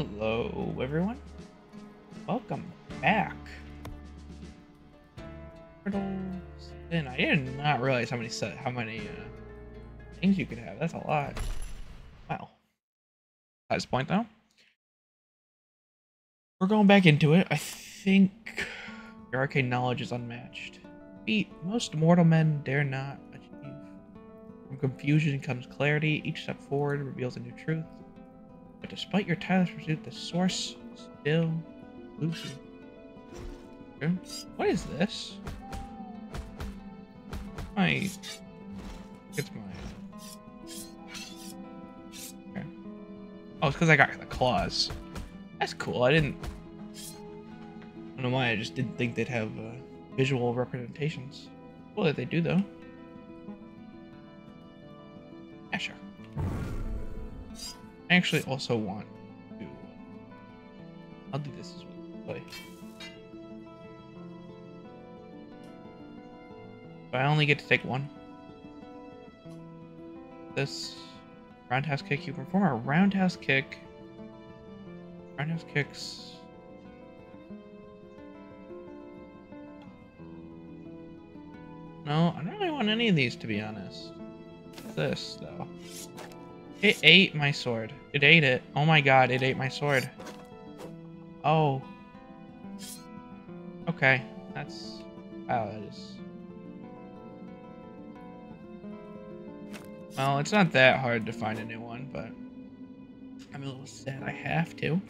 Hello, everyone. Welcome back. Turtles. And I did not realize how many set, how many uh, things you could have. That's a lot. Wow. At this point, though, we're going back into it. I think your arcane knowledge is unmatched. Feat most mortal men dare not achieve. From confusion comes clarity. Each step forward reveals a new truth. But despite your tireless pursuit, the source still eludes you. What is this? My. It's my. Okay. Oh, it's because I got the claws. That's cool. I didn't. I don't know why. I just didn't think they'd have uh, visual representations. Cool that they do, though. Yeah, sure. I actually also want to. I'll do this as well. Play. But I only get to take one. This roundhouse kick. You perform a roundhouse kick. Roundhouse kicks. No, I don't really want any of these to be honest. This though. It ate my sword. It ate it. Oh my god, it ate my sword. Oh. Okay, that's... Wow, that is... Well, it's not that hard to find a new one, but... I'm a little sad I have to.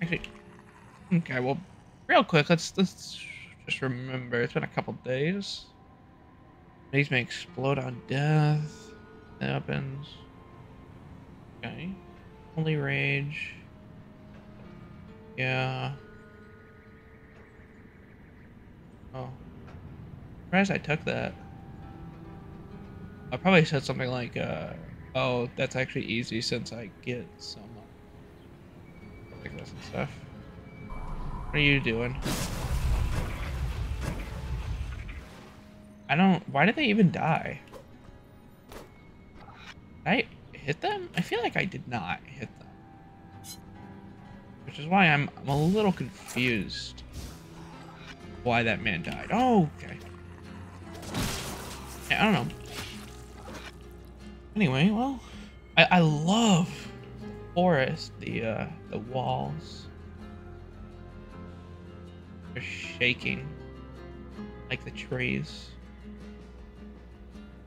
Actually... Okay, well, real quick, let's, let's just remember, it's been a couple days. These may explode on death happens. Okay. Only rage. Yeah. Oh. Surprised I took that. I probably said something like, uh, oh, that's actually easy since I get some like this and stuff. What are you doing? I don't, why did they even die? I hit them? I feel like I did not hit them. Which is why I'm, I'm a little confused why that man died. Oh, okay. I don't know. Anyway, well, I, I love the forest, the, uh, the walls. They're shaking like the trees.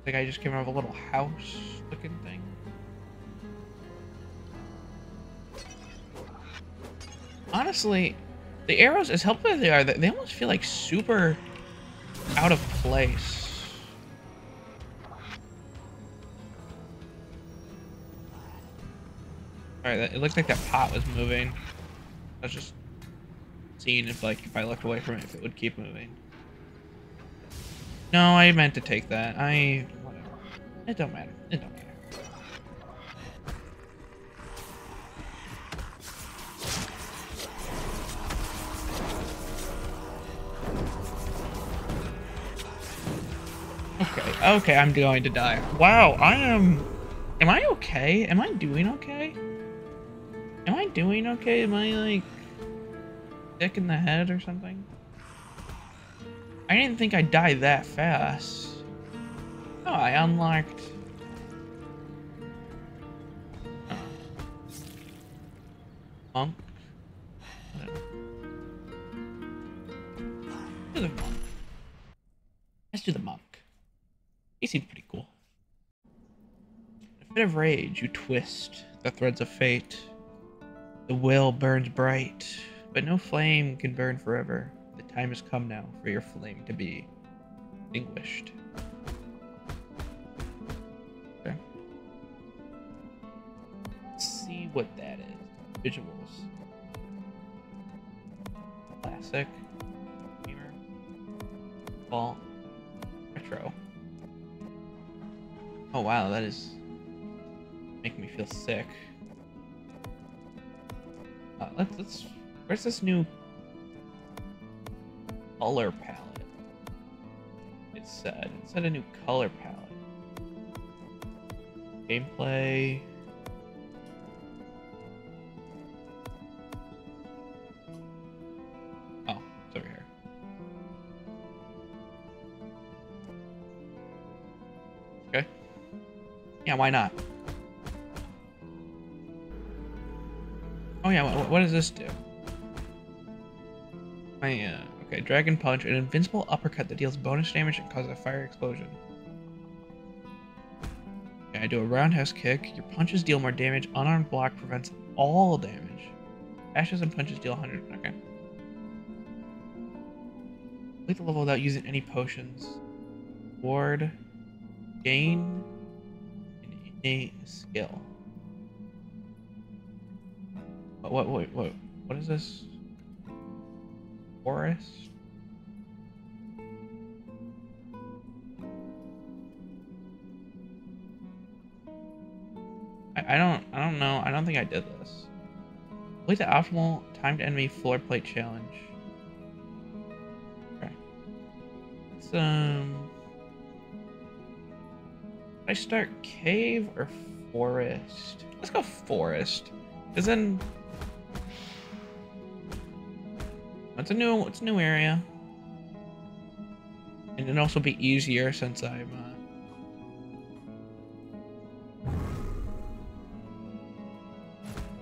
Like I just came out of a little house looking thing. Honestly, the arrows, as helpful as they are, they almost feel like super out of place. Alright, it looked like that pot was moving. I was just seeing if like if I looked away from it, if it would keep moving. No, I meant to take that. I... whatever. It don't matter. It don't matter. Okay, okay, I'm going to die. Wow, I am... Am I okay? Am I doing okay? Am I doing okay? Am I, like, sick in the head or something? I didn't think I'd die that fast. Oh, I unlocked... Oh. Monk? Do the monk. Let's do the monk. He seems pretty cool. In a fit of rage, you twist the threads of fate. The will burns bright, but no flame can burn forever. Time has come now for your flame to be extinguished. Okay. Let's see what that is. Visuals. Classic. Gamer. Vault. Retro. Oh wow, that is making me feel sick. Uh, let's, let's. Where's this new color palette. It said. It said a new color palette. Gameplay. Oh, it's over here. Okay. Yeah, why not? Oh yeah, what, what does this do? I uh okay, Dragon Punch, an invincible uppercut that deals bonus damage and causes a fire explosion. Okay, I do a roundhouse kick. Your punches deal more damage. Unarmed block prevents all damage. Ashes and punches deal 100. Okay. Complete the level without using any potions. Ward. Gain. Innate skill. What, what, what, what, what is this? Forest? I, I don't, I don't know. I don't think I did this. Complete the optimal timed enemy floor plate challenge. Okay. Let's, um... I start cave or forest? Let's go forest. Cause then it's a new it's a new area. And it'll also be easier since I'm uh...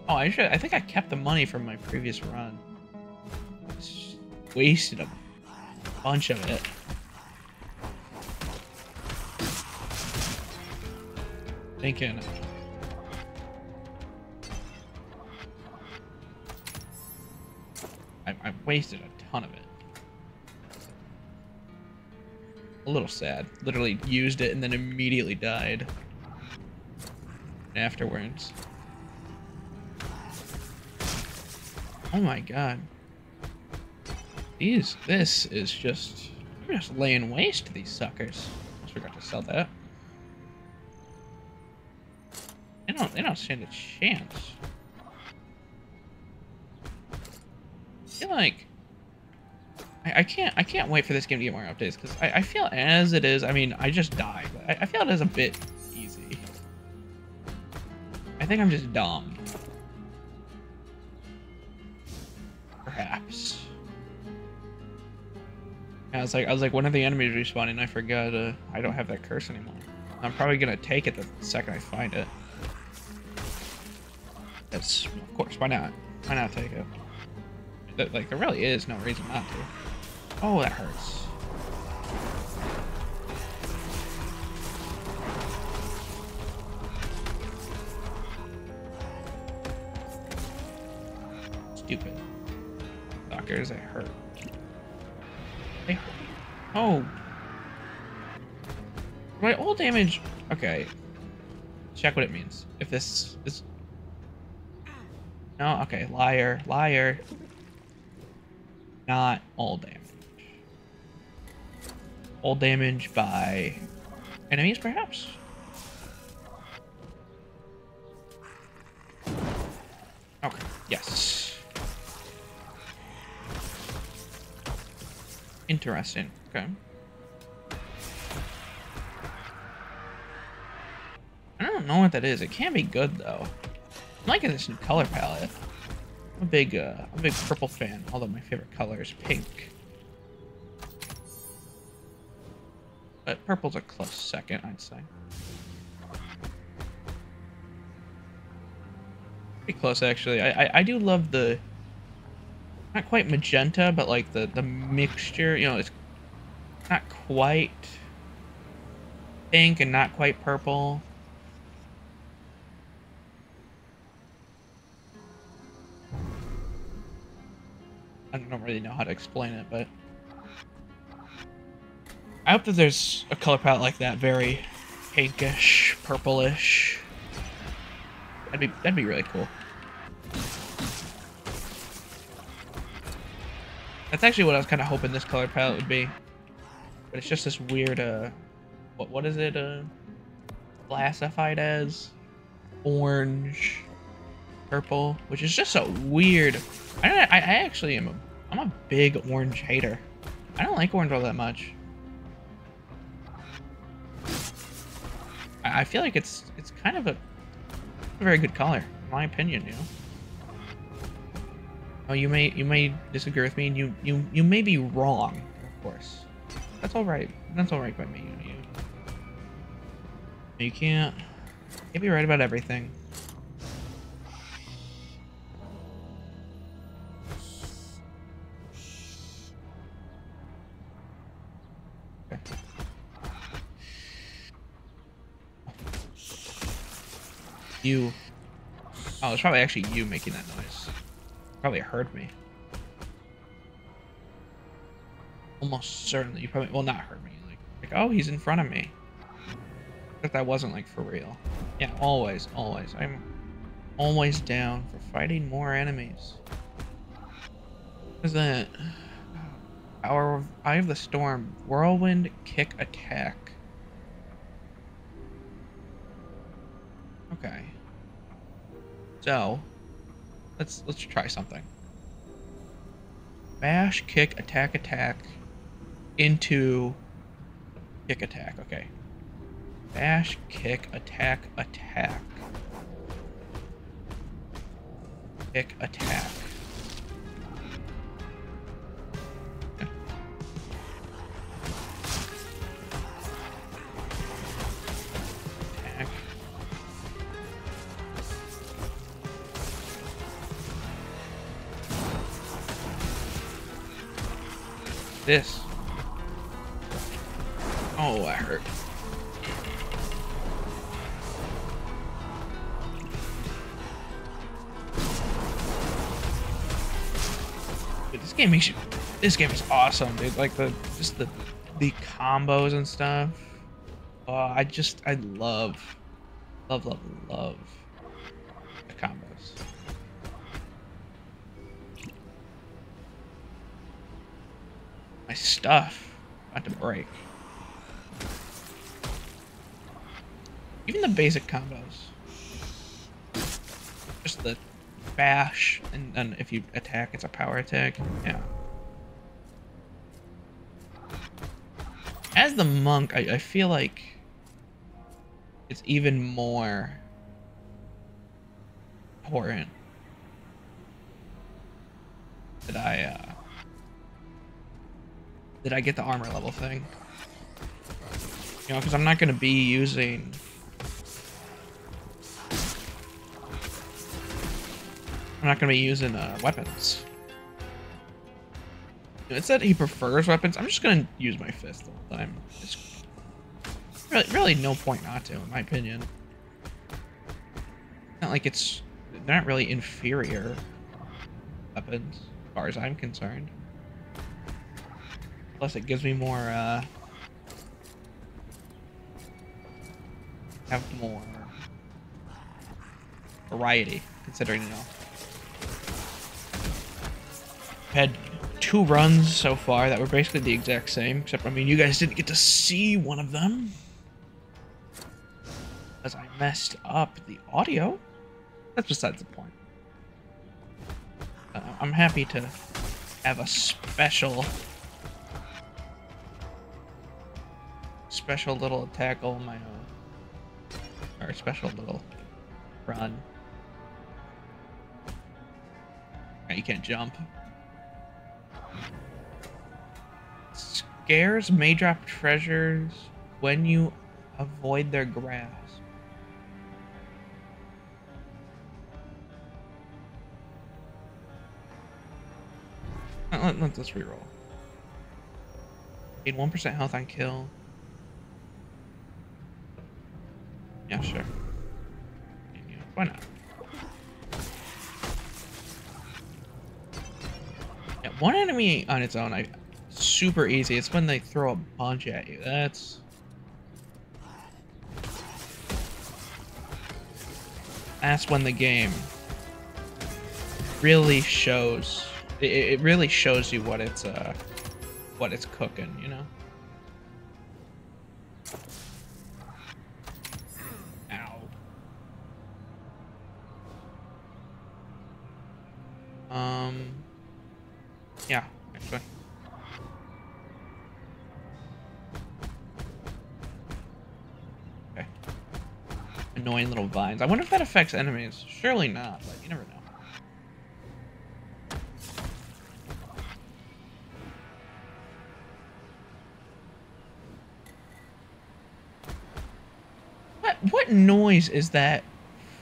Oh, I should I think I kept the money from my previous run. Just wasted a bunch of it. Thinking I, I wasted a ton of it. A little sad. Literally used it and then immediately died. Afterwards. Oh my god. These, this is just, I'm just laying waste to these suckers. Almost forgot to sell that. They don't, they don't stand a chance. Like I, I, can't I can't wait for this game to get more updates because I, I, feel as it is. I mean, I just died. I, I feel it is a bit easy. I think I'm just dumb. Perhaps. I was like, I was like, one of the enemies respawning. I forgot. Uh, I don't have that curse anymore. I'm probably gonna take it the second I find it. That's of course. Why not? Why not take it? Like, there really is no reason not to. Oh, that hurts. Stupid. Doctors, they hurt. They hurt. Oh. My all damage... Okay. Check what it means. If this is... No, okay. Liar. Liar not all damage. All damage by enemies, perhaps? Okay, yes. Interesting, okay. I don't know what that is. It can't be good, though. I'm liking this new color palette. I'm a big, uh, a big purple fan, although my favorite color is pink. But purple's a close second, I'd say. Pretty close, actually. I, I, I do love the, not quite magenta, but like the, the mixture, you know, it's not quite pink and not quite purple. I don't really know how to explain it, but I hope that there's a color palette like that, very pinkish, purplish. That'd be that'd be really cool. That's actually what I was kind of hoping this color palette would be, but it's just this weird uh, what what is it uh, classified as? Orange, purple, which is just a weird I don't. I, I actually am. A, I'm a big orange hater. I don't like orange all that much. I, I feel like it's it's kind of a, a very good color, in my opinion. You know. Oh, you may you may disagree with me, and you you you may be wrong. Of course, that's all right. That's all right by me. You, you, you can't Can't be right about everything. You. Oh, it's probably actually you making that noise. Probably heard me. Almost certainly. You probably, well, not heard me. Like, like, oh, he's in front of me. But that wasn't like for real. Yeah, always, always. I'm always down for fighting more enemies. What is that? Uh, Our Eye of the Storm. Whirlwind kick attack. Okay. So, let's let's try something. Bash, kick, attack, attack into kick attack. Okay. Bash, kick, attack, attack. Kick, attack. Attack. This. Oh, I hurt. Dude, this game makes you. This game is awesome, dude. Like the just the the combos and stuff. Oh, I just I love, love, love, love the combos. My stuff about to break. Even the basic combos. Just the bash, and then if you attack, it's a power attack. Yeah. As the monk, I, I feel like it's even more important that I uh, that I get the armor level thing. You know, because I'm not going to be using I'm not gonna be using uh, weapons. It said he prefers weapons. I'm just gonna use my fist the whole time. It's really, really no point not to, in my opinion. Not like it's they're not really inferior weapons, as far as I'm concerned. Plus, it gives me more uh, have more variety, considering you know had two runs so far that were basically the exact same, except, I mean, you guys didn't get to see one of them. Because I messed up the audio. That's besides the point. Uh, I'm happy to have a special... Special little attack tackle my own. Or special little run. You can't jump. Scares may drop treasures when you avoid their grasp. Let, let, let's reroll. Gain 1% health on kill. Yeah, sure. Why not? Yeah, one enemy on its own, I super easy. It's when they throw a bunch at you. That's... That's when the game really shows... It, it really shows you what it's, uh... What it's cooking, you know? Um... Yeah, actually. annoying little vines. I wonder if that affects enemies. Surely not, but you never know. What noise is that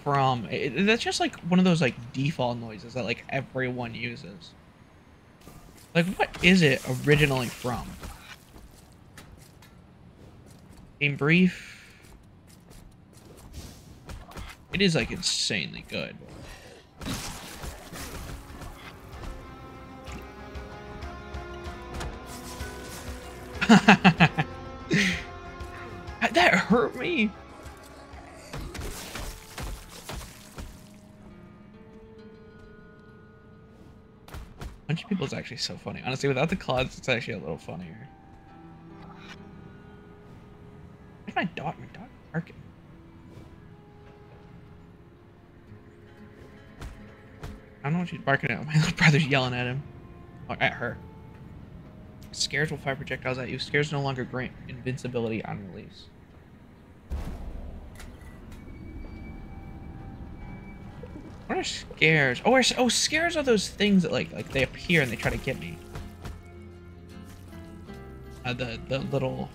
from? It, that's just like one of those like default noises that like everyone uses. Like, what is it originally from? Game brief. It is like insanely good. that hurt me. Actually so funny. Honestly, without the clouds, it's actually a little funnier. Where's my dog? My dog barking. I don't know what she's barking at. My little brother's yelling at him. Or at her. Scares will fire projectiles at you. Scares no longer grant invincibility on release. What are scares? Oh, are, oh, scares are those things that like like they appear and they try to get me. Uh, the the little.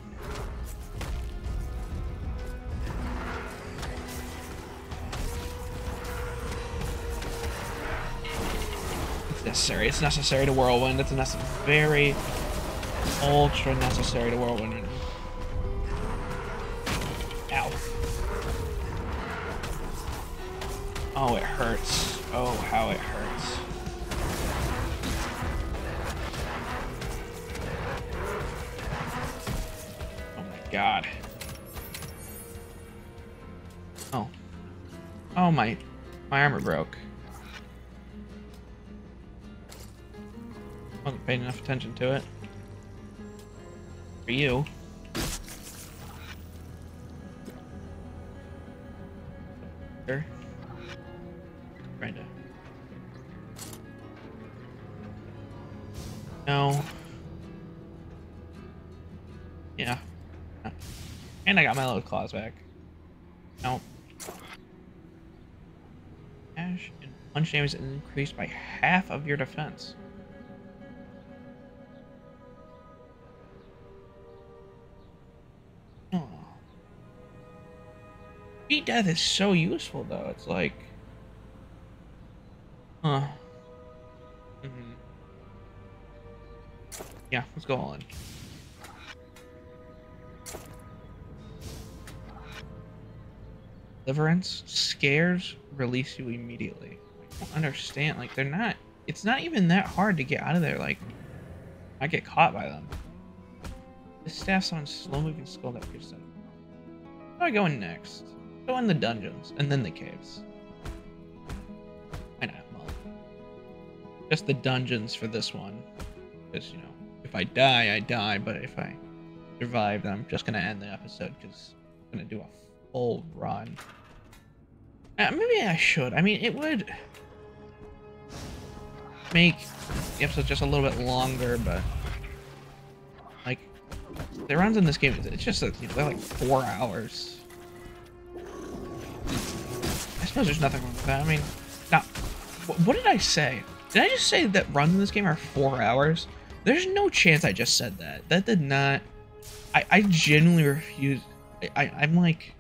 It's necessary. It's necessary to whirlwind. It's necessary. Very ultra necessary to whirlwind. Oh, it hurts. Oh, how it hurts. Oh my god. Oh. Oh my... My armor broke. Wasn't paying enough attention to it. For you. I got my little claws back. No. Dash and punch damage is increased by half of your defense. Oh. Beat death is so useful though. It's like Huh. Mm -hmm. Yeah, let's go on. Deliverance scares release you immediately. I don't understand. Like they're not. It's not even that hard to get out of there. Like I get caught by them. This staff's on slow moving skull that gives them. Where do I go in next? Go in the dungeons and then the caves. I know, well, just the dungeons for this one. Because, you know, if I die, I die, but if I survive, then I'm just going to end the episode because I'm going to do a full run. Uh, maybe I should. I mean, it would make the episode just a little bit longer, but like the runs in this game, it's just like, you know, they're like four hours. I suppose there's nothing wrong with that. I mean, now, what did I say? Did I just say that runs in this game are four hours? There's no chance I just said that. That did not... I, I genuinely refuse... I, I, I'm like...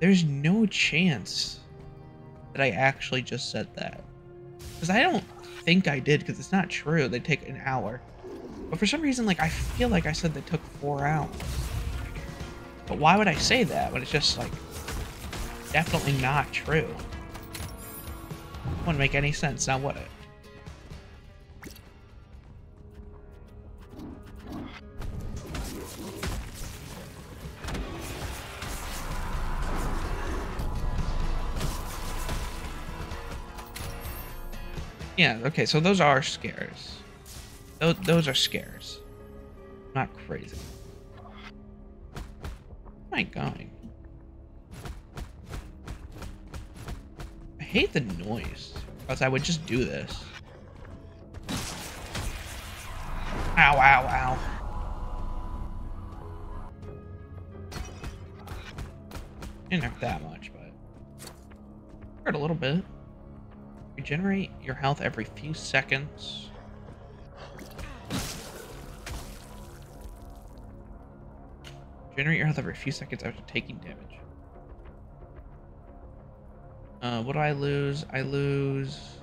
There's no chance that I actually just said that. Because I don't think I did, because it's not true. They take an hour. But for some reason, like, I feel like I said they took four hours. But why would I say that when it's just, like, definitely not true? Wouldn't make any sense now, would it? Yeah, okay, so those are scares. Those, those are scares. Not crazy. Where am I going? hate the noise. Else I would just do this. Ow, ow, ow. Didn't hurt that much, but hurt a little bit. Regenerate your health every few seconds. Generate your health every few seconds after taking damage. Uh, what do I lose? I lose.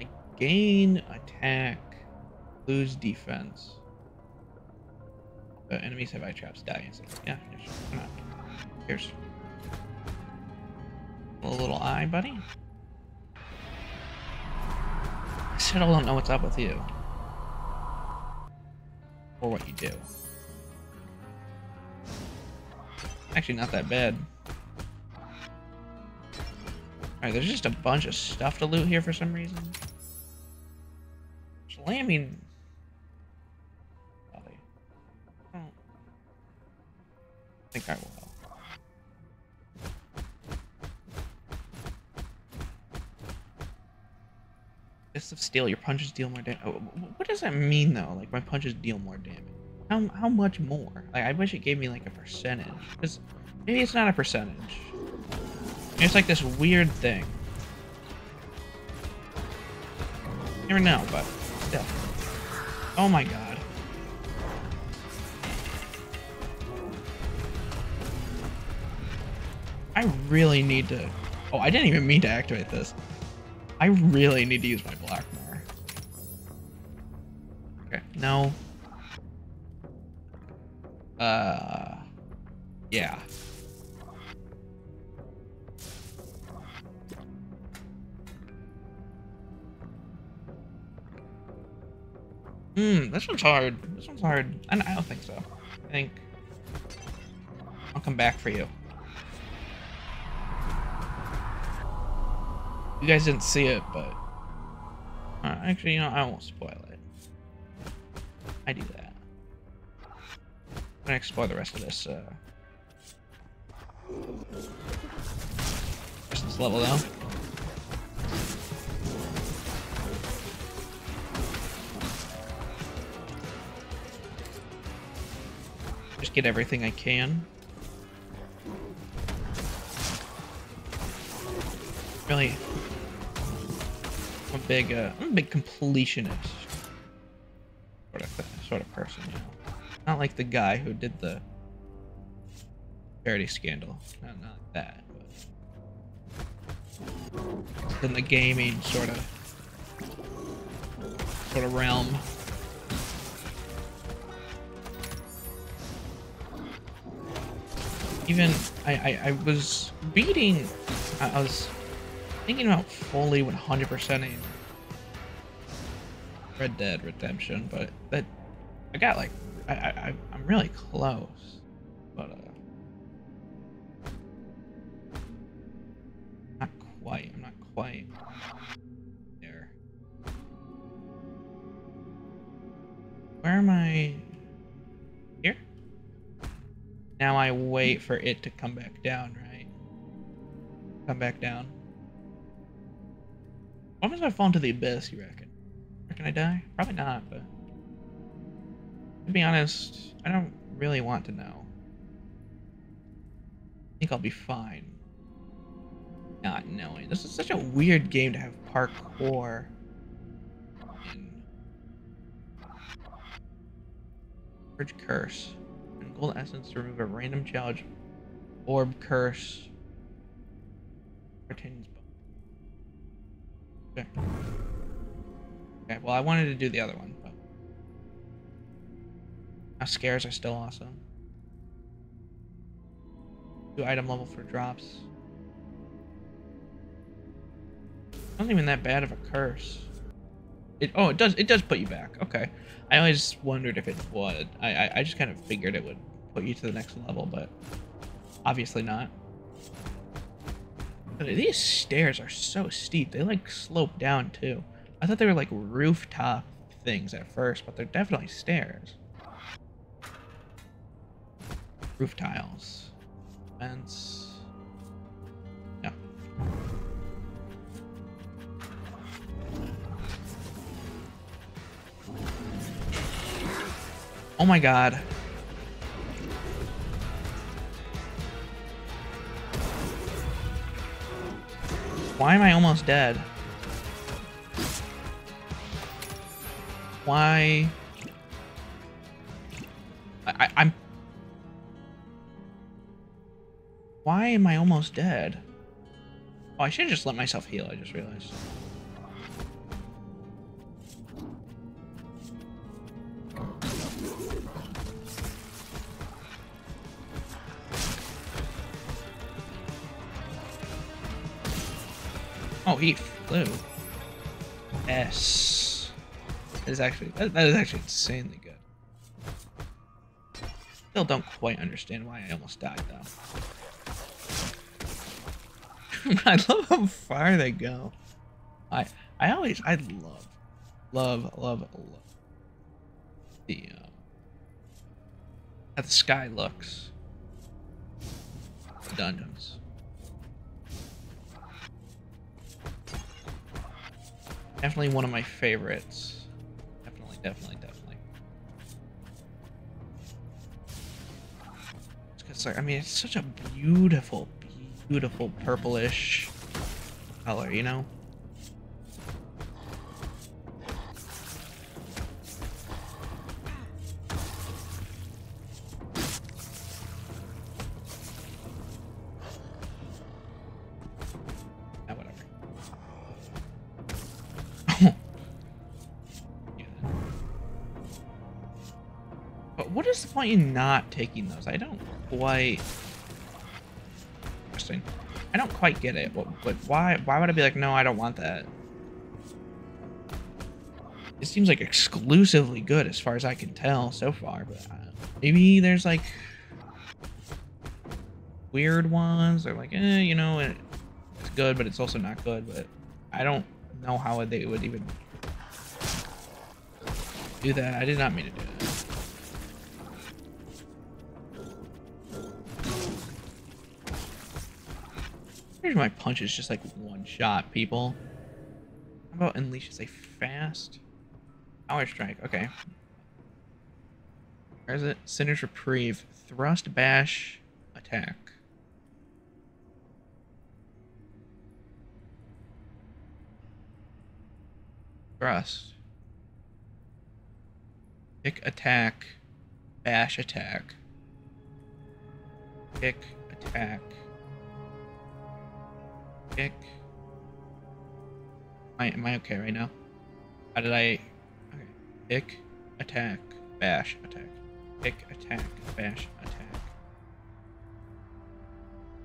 I gain attack, lose defense. But enemies have eye traps die instantly. Yeah, yeah. Here's a little eye, buddy. I still don't know what's up with you. Or what you do. Actually, not that bad. Alright, there's just a bunch of stuff to loot here for some reason. Slamming... I think I will. Of Steel, your punches deal more damage. Oh, what does that mean, though? Like, my punches deal more damage. How, how much more? Like, I wish it gave me, like, a percentage. Because maybe it's not a percentage. It's like this weird thing. Never know, but still. Oh my god. I really need to... Oh, I didn't even mean to activate this. I really need to use my Blackmore. Okay, no. Uh, yeah. Hmm, this one's hard. This one's hard. I, I don't think so. I think I'll come back for you. You guys didn't see it, but... Uh, actually, you know, I won't spoil it. I do that. I'm gonna explore the rest of this, uh... Rest of this level, though. Just get everything I can. Really big, uh, I'm a big completionist sort of sort of person, you know. Not like the guy who did the charity scandal. Not, not like that. But in the gaming sort of sort of realm. Even I, I, I was beating I, was thinking about fully 100%ing Red Dead Redemption, but that I got like I, I I'm really close, but uh, not quite. I'm not quite there. Where am I? Here. Now I wait for it to come back down, right? Come back down. What if I fall into the abyss, you reckon? I die? Probably not, but... To be honest, I don't really want to know. I think I'll be fine. Not knowing. This is such a weird game to have parkour in. Purge Curse. And Gold Essence to remove a random challenge. Orb Curse. Pertains Okay. Okay, well, I wanted to do the other one, but... Now scares are still awesome. Do item level for drops. Not even that bad of a curse. It, oh, it does. It does put you back. Okay. I always wondered if it would. I, I, I just kind of figured it would put you to the next level, but obviously not. These stairs are so steep. They like slope down too. I thought they were like rooftop things at first, but they're definitely stairs. Roof tiles. Vents. Yeah. Oh my god. Why am I almost dead? Why? I, I, am Why am I almost dead? Oh, I should just let myself heal, I just realized. Oh, he flew. S. That is actually that, that is actually insanely good. Still don't quite understand why I almost died though. I love how far they go. I I always I love love love love the uh, how the sky looks. The dungeons. Definitely one of my favorites. Definitely, definitely. It's like, I mean, it's such a beautiful, beautiful purplish color, you know? Point in not taking those? I don't quite... Interesting. I don't quite get it. What, but why, why would I be like, no, I don't want that? It seems like exclusively good as far as I can tell so far, but uh, maybe there's like weird ones. They're like, eh, you know, it, it's good, but it's also not good. But I don't know how they would even do that. I did not mean to do that. My punch is just like one shot, people. How about unleash is a fast power strike? Okay. Where's it? Sinner's reprieve. Thrust, bash, attack. Thrust. Pick attack. Bash attack. Pick attack kick. Am I, am I okay right now? How did I... Okay. Pick, attack, bash, attack. Pick, attack, bash, attack.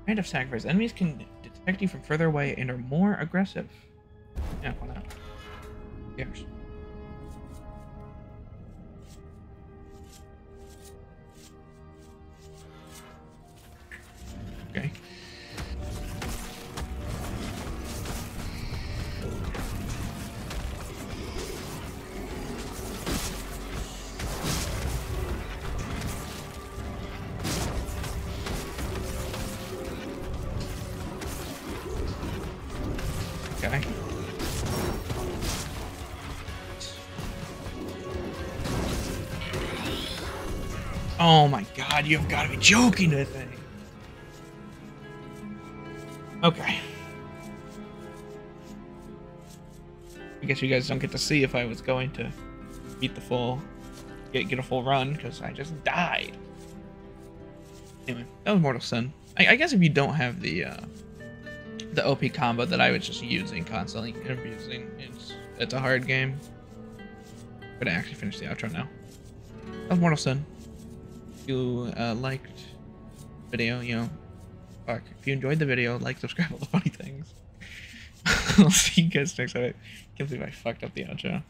Kind of sacrifice. Enemies can detect you from further away and are more aggressive. Yeah? Yes. Oh my god, you've got to be joking with me. Okay. I guess you guys don't get to see if I was going to beat the full, get, get a full run, because I just died. Anyway, that was Mortal Sin. I, I, guess if you don't have the, uh, the OP combo that I was just using constantly abusing, it's, it's a hard game. I'm gonna actually finish the outro now. That was Mortal Sin you uh, liked video, you know, fuck. If you enjoyed the video, like, subscribe, all the funny things. I'll see you guys next time. I can't believe I fucked up the outro.